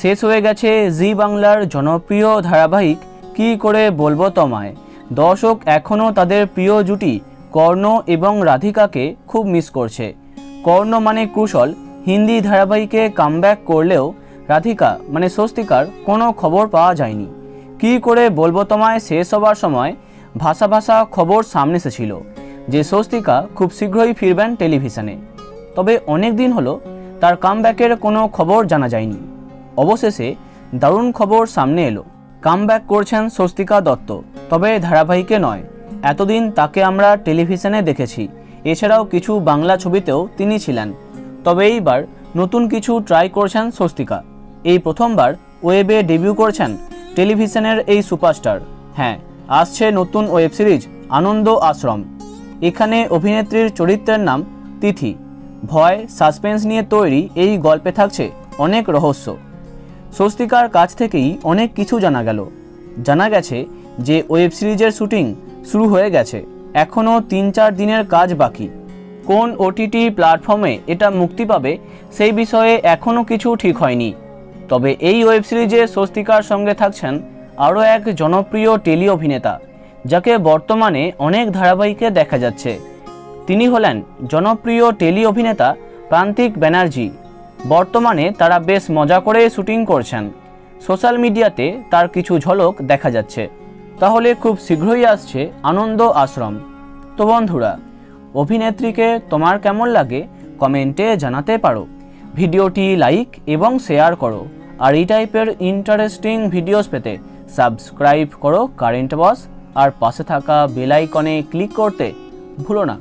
শেষ হয়ে গেছে জি বাংলার জনপ্রিয় ধারাবাহিক কী করে বলব তোমায়? দর্শক এখনও তাদের প্রিয় জুটি কর্ণ এবং রাধিকাকে খুব মিস করছে। কর্ণ মানে কুশল, হিন্দি ধারাবাহিকে কামব্যাক করলেও রাধিকা মানে স্বস্তিকার কোনো খবর পাওয়া যায়নি। কী করে বলব তোমায় শেষ হবার সময় ভাষা ভাষা খবর সামনে এসেছিল, যে স্বস্তিকা খুব শীঘ্রই ফিরবেন টেলিভিশনে। তবে অনেক দিন হলো তার কামব্যাকের কোনো খবর জানা যায়নি। অবশেষে দারুণ খবর সামনে এলো। কামব্যাক করছেন স্বস্তিকা দত্ত, তবে ধারাবাহিকে নয়। এতদিন তাকে আমরা টেলিভিশনে দেখেছি। এছাড়াও কিছু বাংলা ছবিতেও তিনি ছিলেন। তবে এইবার নতুন কিছু ট্রাই করছেন স্বস্তিকা। এই প্রথমবার ওয়েবে ডেবিউ করছেন টেলিভিশনের এই সুপারস্টার। হ্যাঁ আসছে নতুন ওয়েব সিরিজ আনন্দ আশ্রম। এখানে অভিনেত্রীর চরিত্রের নাম তিথি। ভয়, সাসপেন্স নিয়ে তৈরি এই গল্পে থাকছে অনেক রহস্য। স্বস্তিকার কাছ থেকেই অনেক কিছু জানা গেল। জানা গেছে যে ওয়েব সিরিজের শুটিং শুরু হয়ে গেছে। এখনও তিন চার দিনের কাজ বাকি। কোন ওটিটি প্ল্যাটফর্মে এটা মুক্তি পাবে সেই বিষয়ে এখনও কিছু ঠিক হয়নি। তবে এই ওয়েব সিরিজে স্বস্তিকার সঙ্গে থাকছেন আরও এক জনপ্রিয় টেলি অভিনেতা যাকে বর্তমানে অনেক ধারাবাহিকে দেখা যাচ্ছে। তিনি হলেন জনপ্রিয় টেলি অভিনেতা প্রান্তিক ব্যানার্জি। বর্তমানে তারা বেশ মজা করে শুটিং করছেন। সোশ্যাল মিডিয়াতে তার কিছু ঝলক দেখা যাচ্ছে। তাহলে খুব শীঘ্রই আসছে আনন্দ আশ্রম। তো বন্ধুরা, অভিনেত্রীকে তোমার কেমন লাগে কমেন্টে জানাতে পারো। ভিডিওটি লাইক এবং শেয়ার করো। আর এই টাইপের ইন্টারেস্টিং ভিডিওস পেতে সাবস্ক্রাইব করো কারেন্ট বস। আর পাশে থাকা বেল আইকনে ক্লিক করতে ভুলো না।